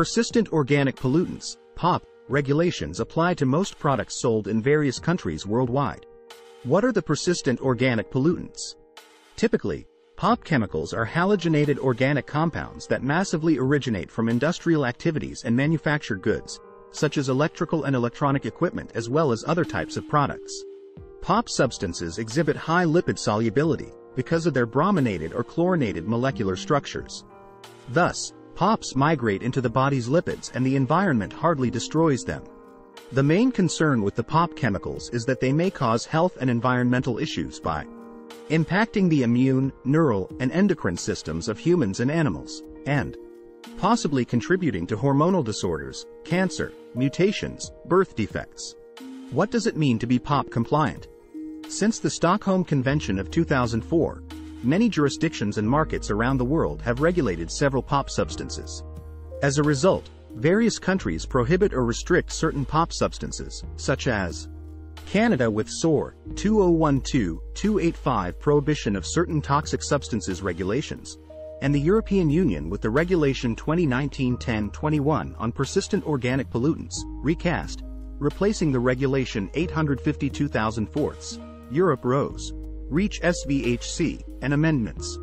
Persistent organic pollutants, POP, regulations apply to most products sold in various countries worldwide. What are the persistent organic pollutants? Typically, POP chemicals are halogenated organic compounds that massively originate from industrial activities and manufactured goods, such as electrical and electronic equipment as well as other types of products. POP substances exhibit high lipid solubility because of their brominated or chlorinated molecular structures. Thus, POPs migrate into the body's lipids and the environment hardly destroys them. The main concern with the POP chemicals is that they may cause health and environmental issues by impacting the immune, neural, and endocrine systems of humans and animals, and possibly contributing to hormonal disorders, cancer, mutations, birth defects. What does it mean to be POP compliant? Since the Stockholm Convention of 2004, many jurisdictions and markets around the world have regulated several POP substances. As a result, various countries prohibit or restrict certain POP substances, such as Canada with SOR 2012-285 prohibition of certain toxic substances regulations, and the European Union with the Regulation 2019-1021 on persistent organic pollutants, recast, replacing the Regulation 852,004, Europe RoHS. REACH SVHC, and amendments.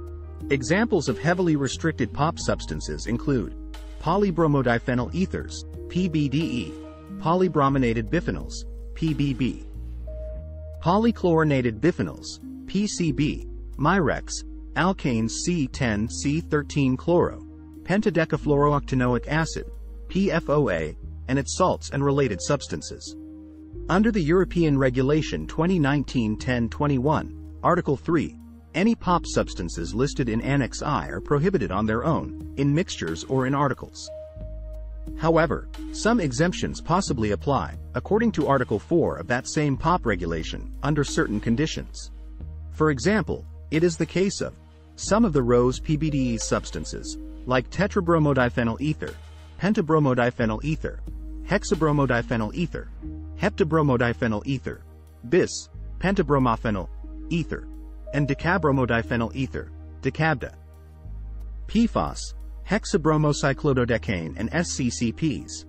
Examples of heavily restricted POP substances include polybromodiphenyl ethers, PBDE, polybrominated biphenyls, PBB, polychlorinated biphenyls, PCB, Mirex, alkanes C10C13 chloro, pentadecafluorooctanoic acid, PFOA, and its salts and related substances. Under the European Regulation 2019-1021, Article 3. Any POP substances listed in Annex I are prohibited on their own, in mixtures or in articles. However, some exemptions possibly apply, according to Article 4 of that same POP regulation, under certain conditions. For example, it is the case of some of the RoHS PBDE substances, like tetrabromodiphenyl ether, pentabromodiphenyl ether, hexabromodiphenyl ether, heptabromodiphenyl ether, bis, pentabromophenyl ether, and decabromodiphenyl ether, decaBDE. PFAS, hexabromocyclododecane and SCCPs.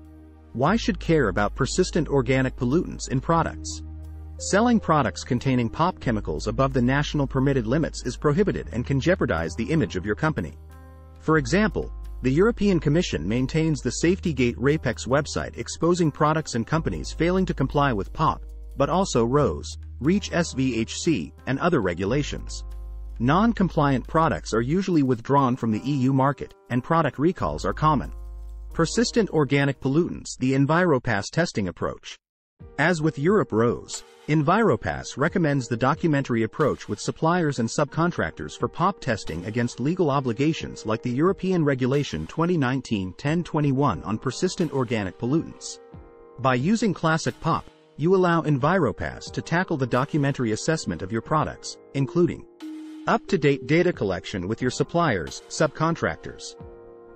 Why should care about persistent organic pollutants in products? Selling products containing POP chemicals above the national permitted limits is prohibited and can jeopardize the image of your company. For example, the European Commission maintains the SafetyGate RAPEX website exposing products and companies failing to comply with POP, but also RoHS, REACH SVHC, and other regulations. Non-compliant products are usually withdrawn from the EU market, and product recalls are common. Persistent organic pollutants the EnviroPass testing approach. As with Europe RoHS, EnviroPass recommends the documentary approach with suppliers and subcontractors for POP testing against legal obligations like the European Regulation 2019-1021 on persistent organic pollutants. By using classic POP, you allow EnviroPass to tackle the documentary assessment of your products, including up-to-date data collection with your suppliers, subcontractors,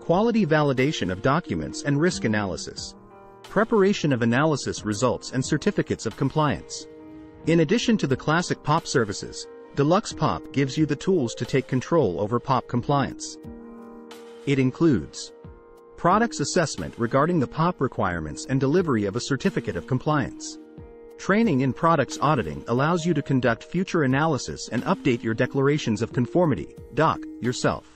quality validation of documents and risk analysis, preparation of analysis results and certificates of compliance. In addition to the classic POP services, Deluxe POP gives you the tools to take control over POP compliance. It includes products assessment regarding the POP requirements and delivery of a certificate of compliance. Training in products auditing allows you to conduct future analysis and update your declarations of conformity, DOC, yourself.